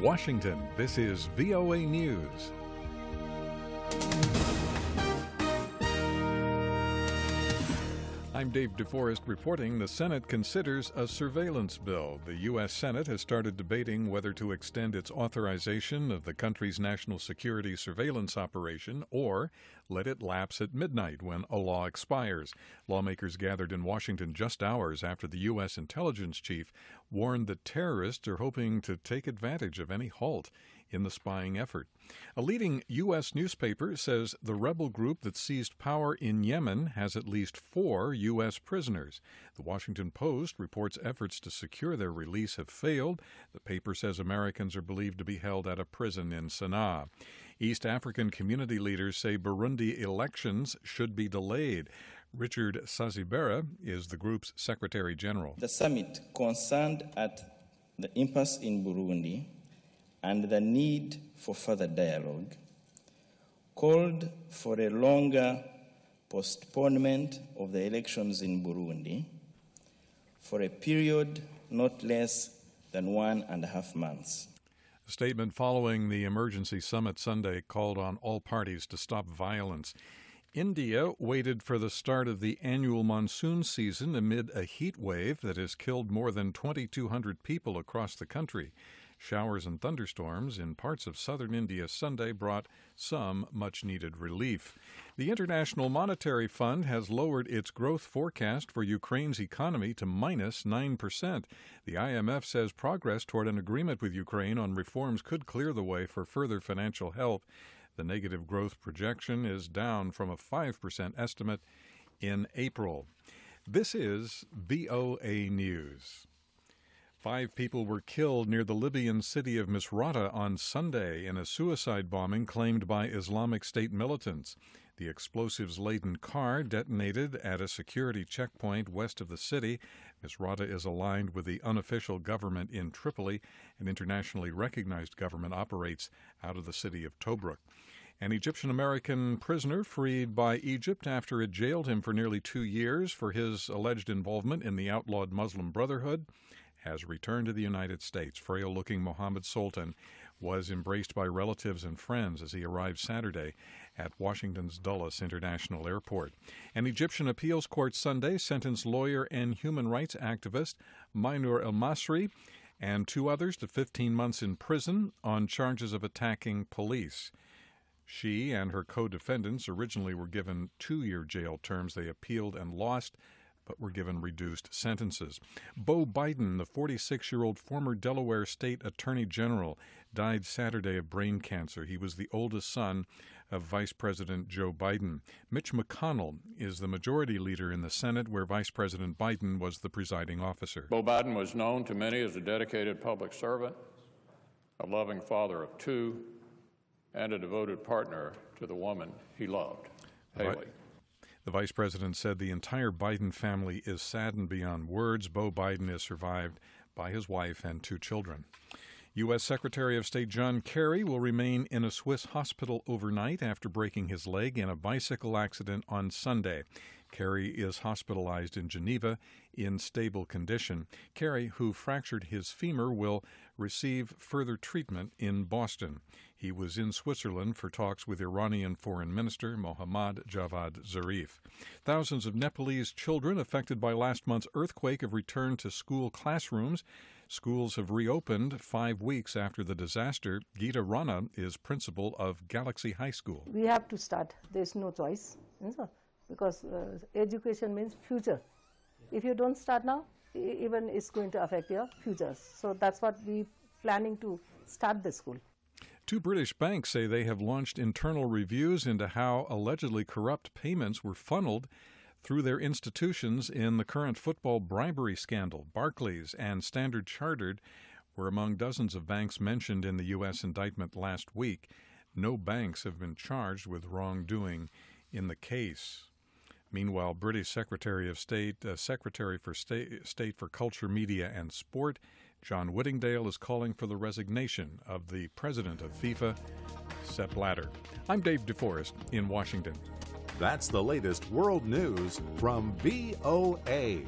In Washington, this is VOA News. I'm Dave DeForest reporting the Senate considers a surveillance bill. The U.S. Senate has started debating whether to extend its authorization of the country's national security surveillance operation or let it lapse at midnight when a law expires. Lawmakers gathered in Washington just hours after the U.S. intelligence chief warned that terrorists are hoping to take advantage of any halt in the spying effort. A leading U.S. newspaper says the rebel group that seized power in Yemen has at least four U.S. prisoners. The Washington Post reports efforts to secure their release have failed. The paper says Americans are believed to be held at a prison in Sana'a. East African community leaders say Burundi elections should be delayed. Richard Sezibera is the group's Secretary General. The summit concerned at the impasse in Burundi and the need for further dialogue called for a longer postponement of the elections in Burundi for a period not less than one and a half months. A statement following the emergency summit Sunday called on all parties to stop violence. India waited for the start of the annual monsoon season amid a heat wave that has killed more than 2,200 people across the country. Showers and thunderstorms in parts of southern India Sunday brought some much needed relief. The International Monetary Fund has lowered its growth forecast for Ukraine's economy to minus 9%. The IMF says progress toward an agreement with Ukraine on reforms could clear the way for further financial help. The negative growth projection is down from a 5% estimate in April. This is VOA News. Five people were killed near the Libyan city of Misrata on Sunday in a suicide bombing claimed by Islamic State militants. The explosives laden car detonated at a security checkpoint west of the city. Misrata is aligned with the unofficial government in Tripoli. An internationally recognized government operates out of the city of Tobruk. An Egyptian American prisoner freed by Egypt after it jailed him for nearly two years for his alleged involvement in the outlawed Muslim Brotherhood has returned to the United States. Frail looking Mohammed Sultan was embraced by relatives and friends as he arrived Saturday at Washington's Dulles International Airport. An Egyptian appeals court Sunday sentenced lawyer and human rights activist Mainur El Masri and two others to 15 months in prison on charges of attacking police. She and her co defendants originally were given two year jail terms. They appealed and lost but were given reduced sentences. Beau Biden, the 46 year old former Delaware State Attorney General, died Saturday of brain cancer. He was the oldest son of Vice President Joe Biden. Mitch McConnell is the majority leader in the Senate, where Vice President Biden was the presiding officer. Beau Biden was known to many as a dedicated public servant, a loving father of two, and a devoted partner to the woman he loved, Haley. The vice president said the entire Biden family is saddened beyond words. Beau Biden is survived by his wife and two children. U.S. Secretary of State John Kerry will remain in a Swiss hospital overnight after breaking his leg in a bicycle accident on Sunday. Kerry is hospitalized in Geneva in stable condition. Kerry, who fractured his femur, will receive further treatment in Boston. He was in Switzerland for talks with Iranian Foreign Minister Mohammad Javad Zarif. Thousands of Nepalese children affected by last month's earthquake have returned to school classrooms. Schools have reopened five weeks after the disaster. Gita Rana is principal of Galaxy High School. We have to start. There's no choice because uh, education means future. If you don't start now, even it's going to affect your futures. So that's what we planning to start the school. Two British banks say they have launched internal reviews into how allegedly corrupt payments were funneled through their institutions in the current football bribery scandal. Barclays and Standard Chartered were among dozens of banks mentioned in the U.S. indictment last week. No banks have been charged with wrongdoing in the case. Meanwhile, British Secretary of State, uh, Secretary for State, State for Culture, Media, and Sport, John Whittingdale, is calling for the resignation of the president of FIFA, Sepp Blatter. I'm Dave DeForest in Washington. That's the latest world news from VOA.